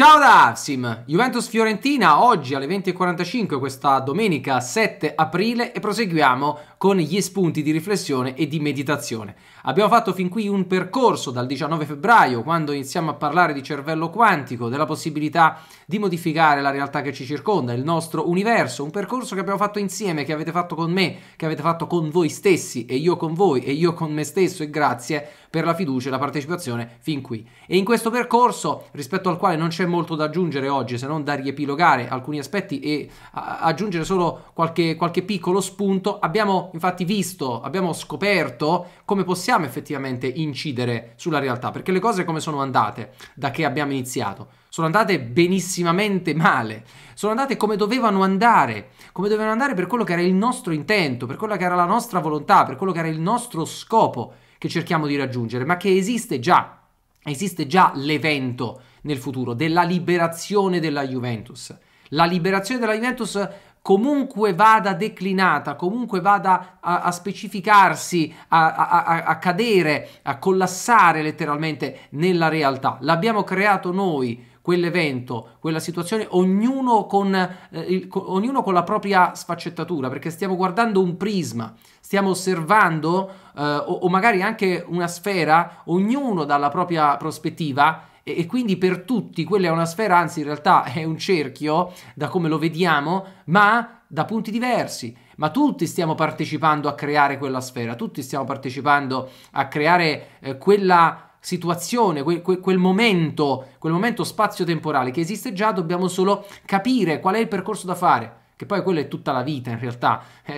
Ciao da Avsim, Juventus-Fiorentina oggi alle 20.45 questa domenica 7 aprile e proseguiamo con gli spunti di riflessione e di meditazione. Abbiamo fatto fin qui un percorso dal 19 febbraio quando iniziamo a parlare di cervello quantico, della possibilità di modificare la realtà che ci circonda, il nostro universo, un percorso che abbiamo fatto insieme, che avete fatto con me, che avete fatto con voi stessi e io con voi e io con me stesso e grazie per la fiducia e la partecipazione fin qui. E in questo percorso, rispetto al quale non c'è molto da aggiungere oggi, se non da riepilogare alcuni aspetti e aggiungere solo qualche, qualche piccolo spunto, abbiamo infatti visto, abbiamo scoperto come possiamo effettivamente incidere sulla realtà, perché le cose come sono andate da che abbiamo iniziato? Sono andate benissimamente male, sono andate come dovevano andare, come dovevano andare per quello che era il nostro intento, per quella che era la nostra volontà, per quello che era il nostro scopo che cerchiamo di raggiungere, ma che esiste già, esiste già l'evento nel futuro della liberazione della Juventus. La liberazione della Juventus comunque vada declinata, comunque vada a, a specificarsi, a, a, a, cadere, a collassare letteralmente nella realtà. L'abbiamo creato noi quell'evento, quella situazione, ognuno con, eh, il, con, ognuno con la propria sfaccettatura, perché stiamo guardando un prisma, stiamo osservando eh, o, o magari anche una sfera, ognuno dalla propria prospettiva e, e, quindi per tutti quella è una sfera, anzi in realtà è un cerchio da come lo vediamo, ma da punti diversi. Ma tutti stiamo partecipando a creare quella sfera, tutti stiamo partecipando a creare eh, quella situazione, quel, quel, quel, momento, quel momento spazio-temporale che esiste già, dobbiamo solo capire qual è il percorso da fare. Che poi quello è tutta la vita in realtà, è,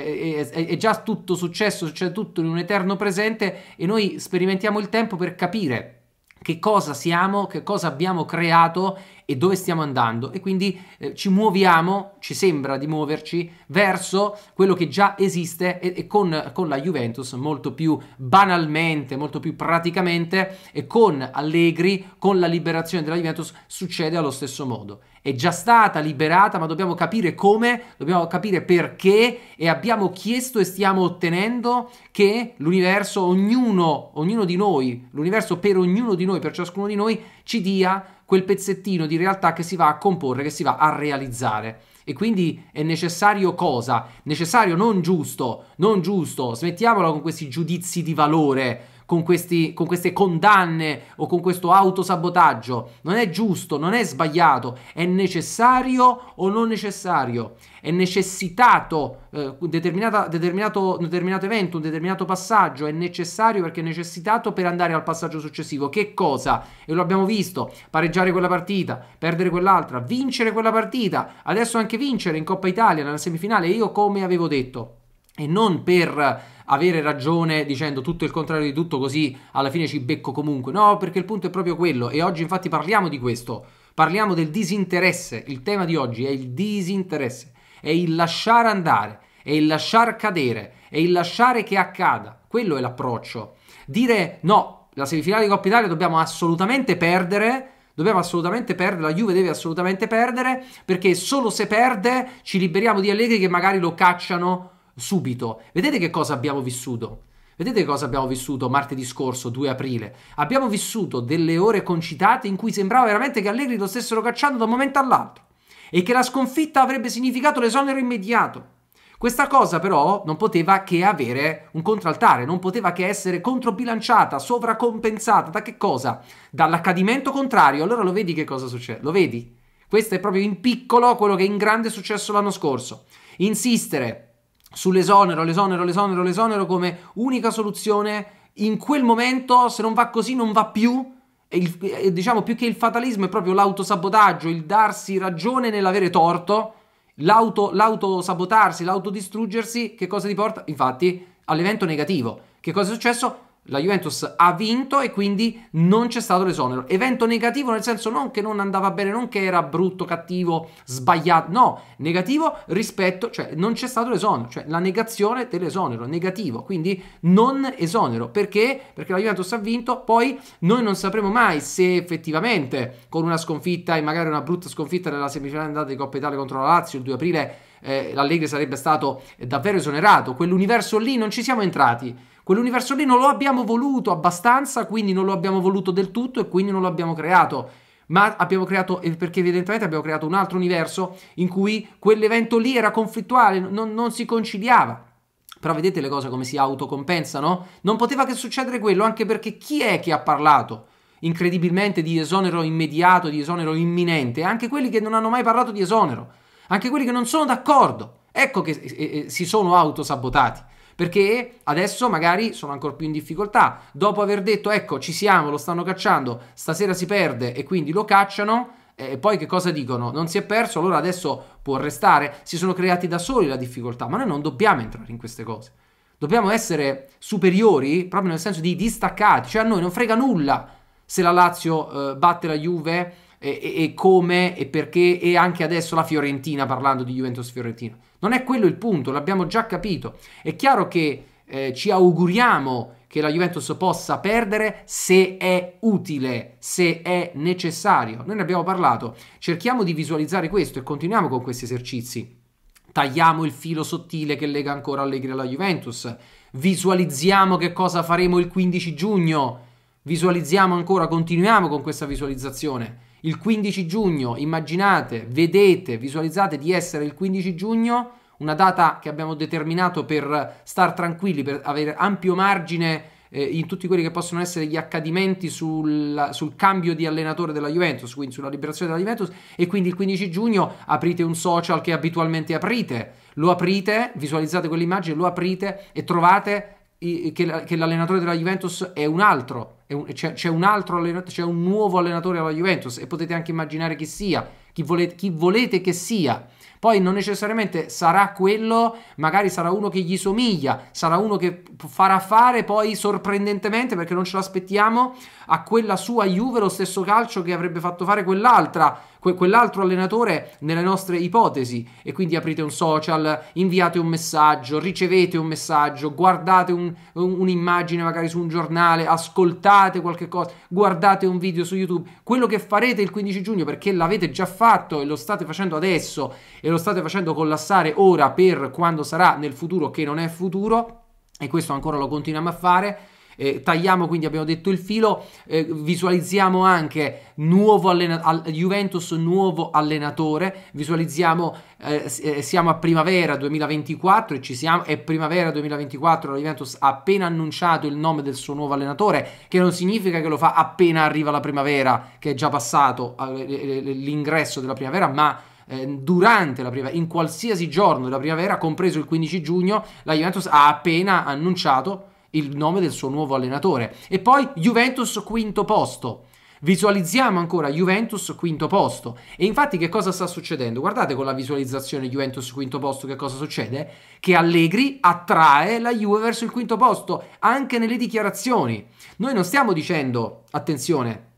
è, è già tutto successo, succede tutto in un eterno presente e noi sperimentiamo il tempo per capire che cosa siamo, che cosa abbiamo creato e dove stiamo andando e quindi eh, ci muoviamo, ci sembra di muoverci verso quello che già esiste e, e con, con, la Juventus molto più banalmente, molto più praticamente e con Allegri, con la liberazione della Juventus succede allo stesso modo. È già stata liberata ma dobbiamo capire come, dobbiamo capire perché e abbiamo chiesto e stiamo ottenendo che l'universo, ognuno, ognuno di noi, l'universo per ognuno di noi, per ciascuno di noi, ci dia quel pezzettino di realtà che si va a comporre, che si va a realizzare. E quindi è necessario cosa? Necessario non giusto, non giusto, smettiamola con questi giudizi di valore, con, questi, con queste condanne o con questo autosabotaggio. Non è giusto, non è sbagliato, è necessario o non necessario. È necessitato eh, determinato, determinato evento, un determinato passaggio, è necessario perché è necessitato per andare al passaggio successivo. Che cosa? E lo abbiamo visto, pareggiare quella partita, perdere quell'altra, vincere quella partita, adesso anche vincere in Coppa Italia nella semifinale, io come avevo detto. E non per avere ragione dicendo tutto il contrario di tutto così alla fine ci becco comunque. No, perché il punto è proprio quello e oggi infatti parliamo di questo. Parliamo del disinteresse. Il tema di oggi è il disinteresse, è il lasciare andare, è il lasciar cadere, è il lasciare che accada. Quello è l'approccio. Dire no, la semifinale di Coppa Italia dobbiamo assolutamente perdere. Dobbiamo assolutamente perdere, la Juve deve assolutamente perdere perché solo se perde ci liberiamo di Allegri che magari lo cacciano subito. Vedete che cosa abbiamo vissuto? Vedete cosa abbiamo vissuto martedì scorso, 2 aprile? Abbiamo vissuto delle ore concitate in cui sembrava veramente che Allegri lo stessero cacciando da un momento all'altro e che la sconfitta avrebbe significato l'esonero immediato. Questa cosa però non poteva che avere un contraltare, non poteva che essere controbilanciata, sovracompensata. Da che cosa? Dall'accadimento contrario. Allora lo vedi che cosa succede? Lo vedi? Questo è proprio in piccolo quello che in grande è successo l'anno scorso. Insistere sull'esonero, l'esonero, l'esonero, l'esonero come unica soluzione. In quel momento, se non va così, non va più. E il, e diciamo più che il fatalismo è proprio l'autosabotaggio, il darsi ragione nell'avere torto, l'auto, l'autosabotarsi, l'autodistruggersi. Che cosa ti porta? Infatti, all'evento negativo. Che cosa è successo? La Juventus ha vinto e quindi non c'è stato l'esonero. Evento negativo nel senso non che non andava bene, non che era brutto, cattivo, sbagliato, no, negativo rispetto, cioè non c'è stato l'esonero, cioè la negazione dell'esonero, negativo, quindi non esonero. Perché? Perché la Juventus ha vinto, poi noi non sapremo mai se effettivamente con una sconfitta e magari una brutta sconfitta nella semifinale andata di Coppa Italia contro la Lazio il 2 aprile eh, l'Allegri sarebbe stato davvero esonerato, quell'universo lì non ci siamo entrati Quell'universo lì non lo abbiamo voluto abbastanza, quindi non lo abbiamo voluto del tutto e quindi non lo abbiamo creato. ma abbiamo creato, perché evidentemente abbiamo creato un altro universo in cui quell'evento lì era conflittuale, non, non si conciliava. Però vedete le cose come si autocompensano? Non poteva che succedere quello, anche perché chi è che ha parlato incredibilmente di esonero immediato, di esonero imminente? Anche quelli che non hanno mai parlato di esonero, anche quelli che non sono d'accordo. Ecco che eh, eh, si sono autosabotati. Perché adesso magari sono ancora più in difficoltà. Dopo aver detto, ecco, ci siamo, lo stanno cacciando, stasera si perde e quindi lo cacciano, e poi che cosa dicono? Non si è perso, allora adesso può restare. Si sono creati da soli la difficoltà, ma noi non dobbiamo entrare in queste cose. Dobbiamo essere superiori proprio nel senso di distaccati, cioè a noi non frega nulla se la Lazio eh, batte la Juve e, e, e, come e perché e anche adesso la Fiorentina parlando di Juventus Fiorentina. Non è quello il punto, l'abbiamo già capito. È chiaro che eh, ci auguriamo che la Juventus possa perdere se è utile, se è necessario. Noi ne abbiamo parlato, cerchiamo di visualizzare questo e continuiamo con questi esercizi. Tagliamo il filo sottile che lega ancora Allegri alla Juventus, visualizziamo che cosa faremo il 15 giugno, visualizziamo ancora, continuiamo con questa visualizzazione. Il 15 giugno, immaginate, vedete, visualizzate di essere il 15 giugno una data che abbiamo determinato per star tranquilli, per avere ampio margine eh, in tutti quelli che possono essere gli accadimenti sul, sul, cambio di allenatore della Juventus, quindi sulla liberazione della Juventus e quindi il 15 giugno aprite un social che abitualmente aprite, lo aprite, visualizzate quell'immagine, lo aprite e trovate che, l'allenatore della Juventus è un altro, c'è, c'è, un altro c'è un nuovo allenatore alla Juventus e potete anche immaginare chi sia, chi volete, chi volete che sia. Poi non necessariamente sarà quello, magari sarà uno che gli somiglia, sarà uno che farà fare poi sorprendentemente, perché non ce l'aspettiamo, a quella sua Juve lo stesso calcio che avrebbe fatto fare quell'altra que- quell'altro allenatore nelle nostre ipotesi. E quindi aprite un social, inviate un messaggio, ricevete un messaggio, guardate un, un, un'immagine magari su un giornale, ascoltate qualche cosa, guardate un video su YouTube, quello che farete il 15 giugno perché l'avete già fatto e lo state facendo adesso e lo state facendo collassare ora per quando sarà nel futuro che non è futuro e questo ancora lo continuiamo a fare. Eh, tagliamo quindi abbiamo detto il filo, eh, visualizziamo anche nuovo allena- al- Juventus nuovo allenatore, visualizziamo eh, eh siamo a primavera 2024 e ci siamo, è primavera 2024, la Juventus ha appena annunciato il nome del suo nuovo allenatore, che non significa che lo fa appena arriva la primavera, che è già passato eh, l'ingresso della primavera, ma eh, durante la primavera, in qualsiasi giorno della primavera, compreso il 15 giugno, la Juventus ha appena annunciato il nome del suo nuovo allenatore. E poi Juventus quinto posto. Visualizziamo ancora Juventus quinto posto. E infatti che cosa sta succedendo? Guardate con la visualizzazione Juventus quinto posto che cosa succede? Che Allegri attrae la Juve verso il quinto posto, anche nelle dichiarazioni. Noi non stiamo dicendo, attenzione,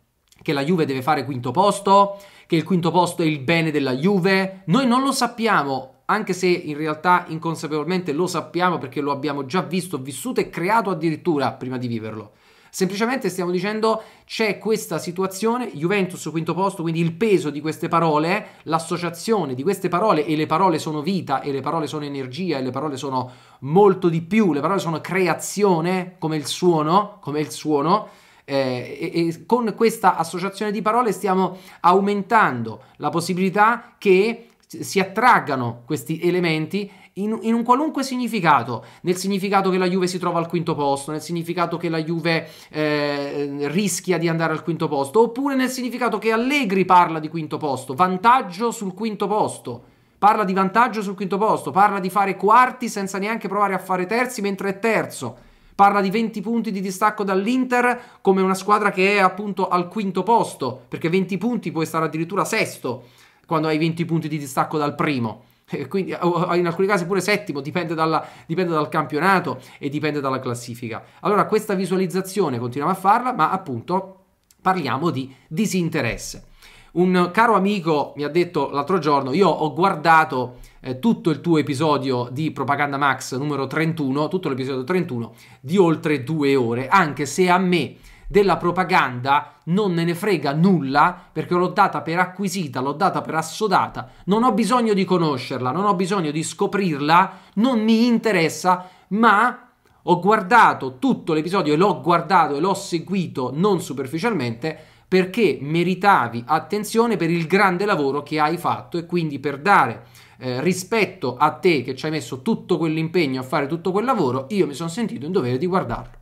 che la Juve deve fare quinto posto, che il quinto posto è il bene della Juve. Noi non lo sappiamo anche se in realtà inconsapevolmente lo sappiamo perché lo abbiamo già visto, vissuto e creato addirittura prima di viverlo. Semplicemente stiamo dicendo c'è questa situazione, Juventus quinto posto, quindi il peso di queste parole, l'associazione di queste parole e le parole sono vita e le parole sono energia e le parole sono molto di più, le parole sono creazione come il suono, come il suono. Eh, e, e con questa associazione di parole stiamo aumentando la possibilità che si attraggano questi elementi in, in, un qualunque significato, nel significato che la Juve si trova al quinto posto, nel significato che la Juve eh, rischia di andare al quinto posto, oppure nel significato che Allegri parla di quinto posto, vantaggio sul quinto posto. Parla di vantaggio sul quinto posto, parla di fare quarti senza neanche provare a fare terzi mentre è terzo. Parla di 20 punti di distacco dall'Inter come una squadra che è appunto al quinto posto, perché 20 punti puoi stare addirittura sesto quando hai 20 punti di distacco dal primo. Quindi in alcuni casi pure settimo, dipende, dalla, dipende, dal campionato e dipende dalla classifica. Allora questa visualizzazione continuiamo a farla, ma appunto parliamo di disinteresse. Un caro amico mi ha detto l'altro giorno, io ho guardato eh, tutto il tuo episodio di Propaganda Max numero 31, tutto l'episodio 31 di oltre due ore, anche se a me della propaganda non me ne frega nulla perché l'ho data per acquisita, l'ho data per assodata, non ho bisogno di conoscerla, non ho bisogno di scoprirla, non mi interessa, ma ho guardato tutto l'episodio e l'ho guardato e l'ho seguito non superficialmente perché meritavi attenzione per il grande lavoro che hai fatto e quindi per dare eh, rispetto a te che ci hai messo tutto quell'impegno a fare tutto quel lavoro, io mi sono sentito in dovere di guardarlo.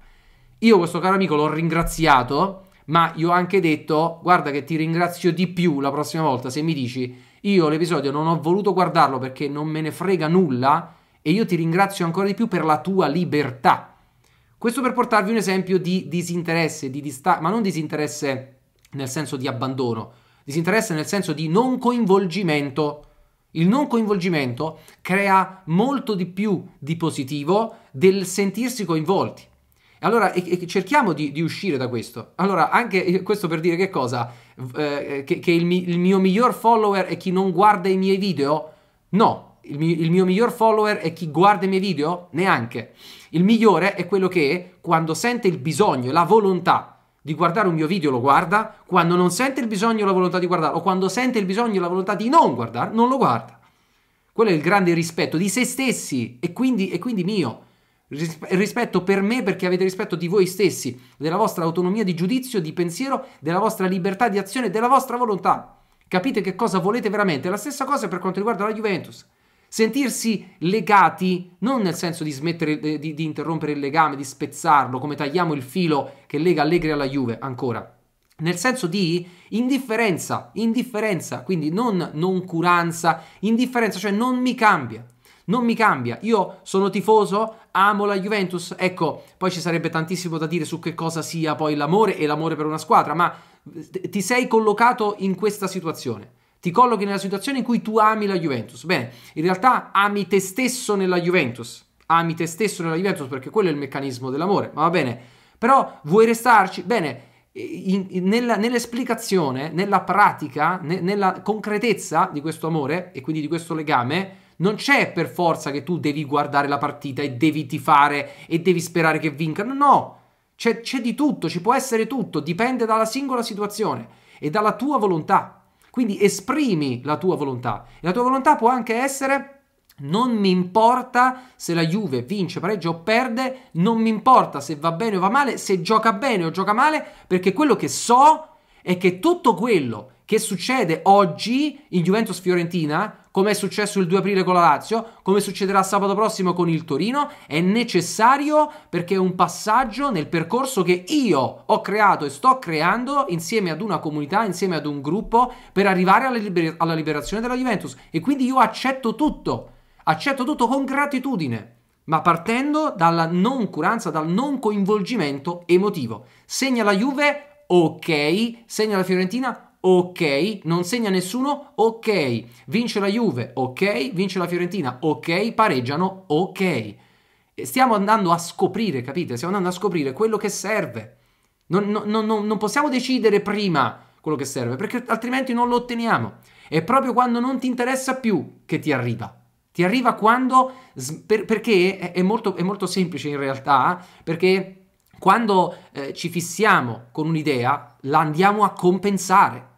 Io questo caro amico l'ho ringraziato, ma gli ho anche detto, guarda che ti ringrazio di più la prossima volta se mi dici, io l'episodio non ho voluto guardarlo perché non me ne frega nulla e io ti ringrazio ancora di più per la tua libertà. Questo per portarvi un esempio di disinteresse, di dista- ma non disinteresse nel senso di abbandono, disinteresse nel senso di non coinvolgimento. Il non coinvolgimento crea molto di più di positivo del sentirsi coinvolti. Allora, e, e cerchiamo di, di, uscire da questo. Allora, anche questo per dire che cosa? Eh, che, che il, il, mio miglior follower è chi non guarda i miei video? No, il mio, il mio miglior follower è chi guarda i miei video? Neanche. Il migliore è quello che quando sente il bisogno la volontà di guardare un mio video lo guarda, quando non sente il bisogno e la volontà di guardare, o quando sente il bisogno e la volontà di non guardare, non lo guarda. Quello è il grande rispetto di se stessi e quindi, e quindi mio rispetto per me perché avete rispetto di voi stessi, della vostra autonomia di giudizio, di pensiero, della vostra libertà di azione, della vostra volontà. Capite che cosa volete veramente? La stessa cosa per quanto riguarda la Juventus. Sentirsi legati, non nel senso di smettere di, di interrompere il legame, di spezzarlo, come tagliamo il filo che lega Allegri alla Juve, ancora. Nel senso di indifferenza, indifferenza, quindi non noncuranza, indifferenza, cioè non mi cambia non mi cambia. Io sono tifoso, amo la Juventus. Ecco, poi ci sarebbe tantissimo da dire su che cosa sia poi l'amore e l'amore per una squadra, ma eh, ti sei collocato in questa situazione. Ti collochi nella situazione in cui tu ami la Juventus. Bene, in realtà ami te stesso nella Juventus. Ami te stesso nella Juventus perché quello è il meccanismo dell'amore. Ma va bene. Però vuoi restarci? Bene, in, in, nella, nell'esplicazione, nella pratica, ne, nella concretezza di questo amore e quindi di questo legame, non c'è per forza che tu devi guardare la partita e devi tifare e devi sperare che vincano. No, c'è, c'è di tutto, ci può essere tutto, dipende dalla singola situazione e dalla tua volontà. Quindi esprimi la tua volontà. E la tua volontà può anche essere non mi importa se la Juve vince, pareggia o perde, non mi importa se va bene o va male, se gioca bene o gioca male, perché quello che so è che tutto quello che succede oggi in Juventus Fiorentina come è successo il 2 aprile con la Lazio, come succederà sabato prossimo con il Torino, è necessario perché è un passaggio nel percorso che io ho creato e sto creando insieme ad una comunità, insieme ad un gruppo per arrivare alla, liber- alla liberazione della Juventus. E quindi io accetto tutto, accetto tutto con gratitudine ma partendo dalla non curanza, dal non coinvolgimento emotivo. Segna la Juve, ok, segna la Fiorentina, ok, non segna nessuno, ok, vince la Juve, ok, vince la Fiorentina, ok, pareggiano, ok. Stiamo andando a scoprire, capite? Stiamo andando a scoprire quello che serve. Non, non, non, non possiamo decidere prima quello che serve, perché altrimenti non lo otteniamo. È proprio quando non ti interessa più che ti arriva. Ti arriva quando... Per, perché è, molto, è molto semplice in realtà, perché quando eh, ci fissiamo con un'idea, la andiamo a compensare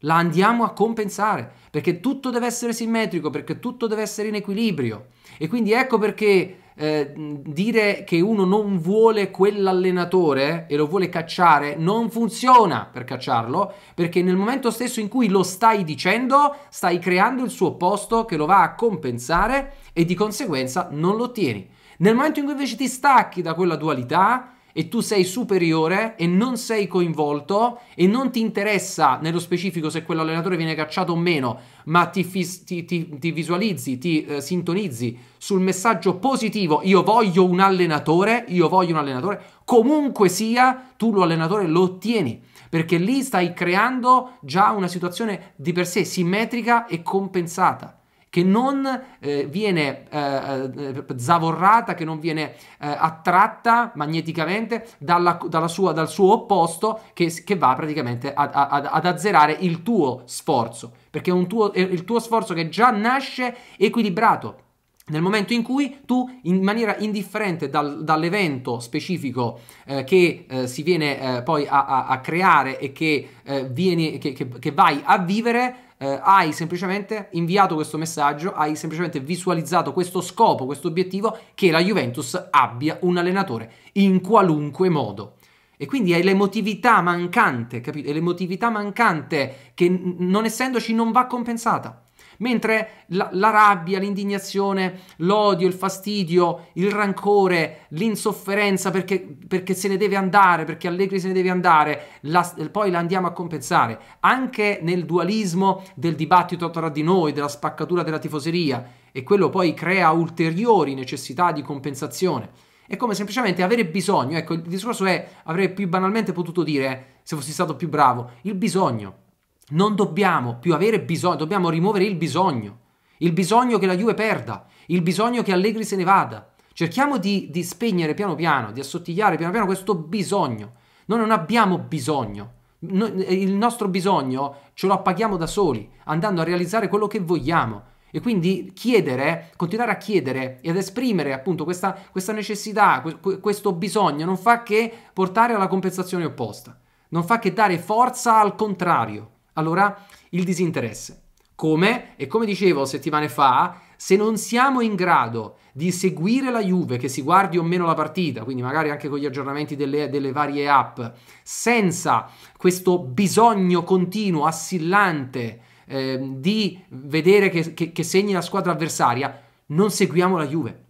la andiamo a compensare, perché tutto deve essere simmetrico, perché tutto deve essere in equilibrio. E quindi ecco perché eh, dire che uno non vuole quell'allenatore e lo vuole cacciare non funziona per cacciarlo, perché nel momento stesso in cui lo stai dicendo, stai creando il suo posto che lo va a compensare e di conseguenza non lo ottieni. Nel momento in cui invece ti stacchi da quella dualità, e tu sei superiore e non sei coinvolto e non ti interessa nello specifico se quell'allenatore viene cacciato o meno, ma ti, fis- ti, ti, ti visualizzi, ti eh, sintonizzi sul messaggio positivo, io voglio un allenatore, io voglio un allenatore, comunque sia, tu l'allenatore lo ottieni perché lì stai creando già una situazione di per sé simmetrica e compensata che non eh, viene eh, eh, zavorrata, che non viene eh, attratta magneticamente dalla, dalla sua, dal suo opposto che, che va praticamente ad, ad, ad, azzerare il tuo sforzo, perché è, tuo, è il tuo sforzo che già nasce equilibrato. Nel momento in cui tu, in maniera indifferente dal, dall'evento specifico eh, che eh, si viene eh, poi a, a, a, creare e che, eh, vieni, che, che, che vai a vivere, eh, hai semplicemente inviato questo messaggio, hai semplicemente visualizzato questo scopo, questo obiettivo che la Juventus abbia un allenatore in qualunque modo. E quindi è l'emotività mancante, capito? È l'emotività mancante che non essendoci non va compensata. Mentre la, la, rabbia, l'indignazione, l'odio, il fastidio, il rancore, l'insofferenza perché, perché, se ne deve andare, perché Allegri se ne deve andare, la, poi la andiamo a compensare. Anche nel dualismo del dibattito tra di noi, della spaccatura della tifoseria, e quello poi crea ulteriori necessità di compensazione. È come semplicemente avere bisogno. Ecco, il discorso è, avrei più banalmente potuto dire, se fossi stato più bravo, il bisogno. Non dobbiamo più avere bisogno, dobbiamo rimuovere il bisogno. Il bisogno che la Juve perda, il bisogno che Allegri se ne vada. Cerchiamo di, di spegnere piano piano, di assottigliare piano piano questo bisogno. Noi non abbiamo bisogno. Noi, il nostro bisogno ce lo appaghiamo da soli, andando a realizzare quello che vogliamo. E quindi chiedere, continuare a chiedere ed esprimere appunto questa, questa necessità, questo bisogno, non fa che portare alla compensazione opposta, non fa che dare forza al contrario. Allora, il disinteresse. Come? E come dicevo settimane fa, se non siamo in grado di seguire la Juve, che si guardi o meno la partita, quindi magari anche con gli aggiornamenti delle, delle varie app, senza questo bisogno continuo, assillante, eh, di vedere che, che, che segni la squadra avversaria, non seguiamo la Juve.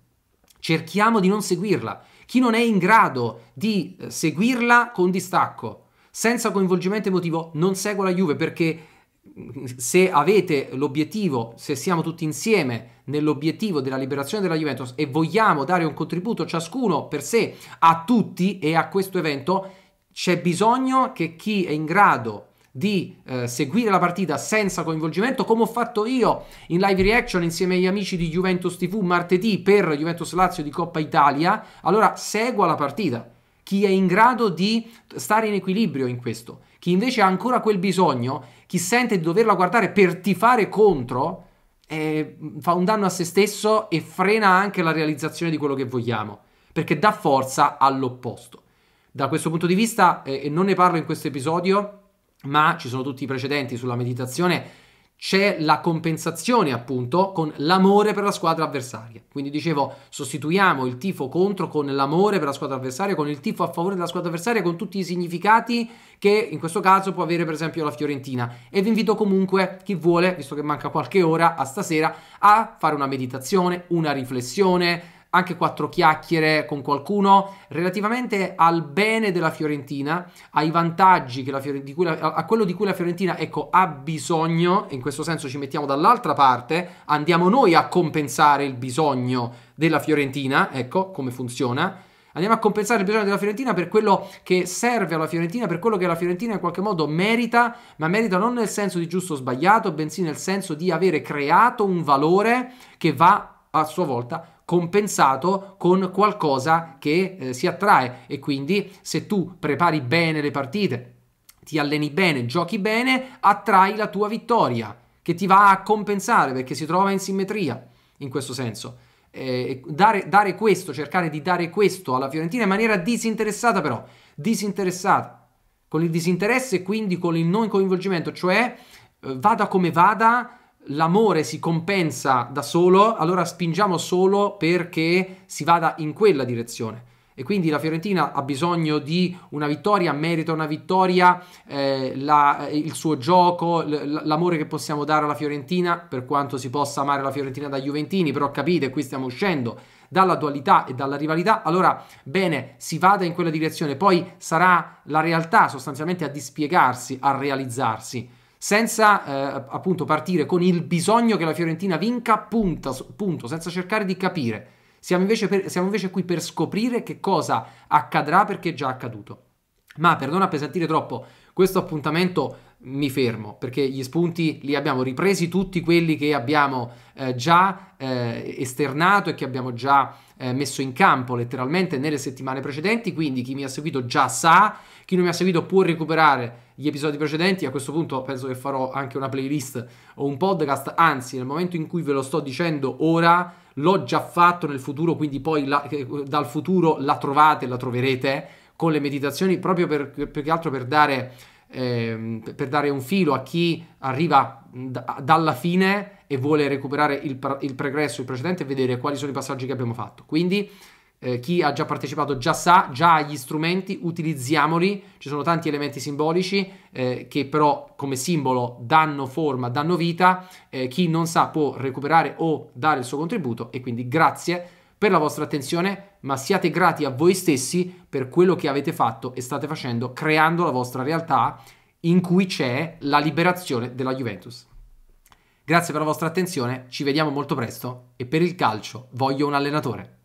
Cerchiamo di non seguirla. Chi non è in grado di eh, seguirla con distacco, senza coinvolgimento emotivo, non segue la Juve perché mm, se avete l'obiettivo, se siamo tutti insieme nell'obiettivo della liberazione della Juventus e vogliamo dare un contributo ciascuno per sé a tutti e a questo evento, c'è bisogno che chi è in grado di eh, seguire la partita senza coinvolgimento, come ho fatto io in live reaction insieme agli amici di Juventus TV martedì per Juventus Lazio di Coppa Italia, allora segua la partita. Chi è in grado di stare in equilibrio in questo, chi invece ha ancora quel bisogno, chi sente di doverla guardare per tifare contro, eh, fa un danno a se stesso e frena anche la realizzazione di quello che vogliamo, perché dà forza all'opposto. Da questo punto di vista, eh, e non ne parlo in questo episodio, ma ci sono tutti i precedenti sulla meditazione, c'è la compensazione appunto con l'amore per la squadra avversaria. Quindi dicevo, sostituiamo il tifo contro con l'amore per la squadra avversaria, con il tifo a favore della squadra avversaria, con tutti i significati che in questo caso può avere per esempio la Fiorentina. E vi invito comunque, chi vuole, visto che manca qualche ora a stasera, a fare una meditazione, una riflessione, anche quattro chiacchiere con qualcuno relativamente al bene della Fiorentina, ai vantaggi che la a quello di cui la Fiorentina ecco, ha bisogno, in questo senso ci mettiamo dall'altra parte, andiamo noi a compensare il bisogno della Fiorentina, ecco come funziona. Andiamo a compensare il bisogno della Fiorentina per quello che serve alla Fiorentina, per quello che la Fiorentina in qualche modo merita, ma merita non nel senso di giusto o sbagliato, bensì nel senso di avere creato un valore che va a sua volta compensato con qualcosa che eh, si attrae. E quindi se tu prepari bene le partite, ti alleni bene, giochi bene, attrai la tua vittoria che ti va a compensare perché si trova in simmetria in questo senso. Eh, dare, dare questo, cercare di dare questo alla Fiorentina in maniera disinteressata però, disinteressata, con il disinteresse e quindi con il non coinvolgimento, cioè eh, vada come vada, l'amore si compensa da solo, allora spingiamo solo perché si vada in quella direzione. E quindi la Fiorentina ha bisogno di una vittoria, merita una vittoria, eh, la, il suo gioco, l'amore che possiamo dare alla Fiorentina, per quanto si possa amare la Fiorentina da Juventini, però capite, qui stiamo uscendo dalla dualità e dalla rivalità, allora bene, si vada in quella direzione, poi sarà la realtà sostanzialmente a dispiegarsi, a realizzarsi senza eh, appunto partire con il bisogno che la Fiorentina vinca, punta, punto, senza cercare di capire. Siamo invece, per, siamo invece qui per scoprire che cosa accadrà perché è già accaduto. Ma per non appesantire troppo questo appuntamento mi fermo perché gli spunti li abbiamo ripresi tutti quelli che abbiamo eh, già eh, esternato e che abbiamo già eh, messo in campo letteralmente nelle settimane precedenti, quindi chi mi ha seguito già sa, chi non mi ha seguito può recuperare gli episodi precedenti, a questo punto penso che farò anche una playlist o un podcast, anzi nel momento in cui ve lo sto dicendo ora l'ho già fatto nel futuro, quindi poi la, dal futuro la trovate, la troverete con le meditazioni proprio per, più che altro per dare, eh, per dare un filo a chi arriva d- dalla fine e vuole recuperare il, il pregresso, il precedente e vedere quali sono i passaggi che abbiamo fatto. Quindi eh, chi ha già partecipato già sa, già ha gli strumenti, utilizziamoli, ci sono tanti elementi simbolici eh, che però come simbolo danno forma, danno vita, eh, chi non sa può recuperare o dare il suo contributo e quindi grazie per la vostra attenzione, ma siate grati a voi stessi per quello che avete fatto e state facendo, creando la vostra realtà in cui c'è la liberazione della Juventus. Grazie per la vostra attenzione, ci vediamo molto presto e per il calcio voglio un allenatore.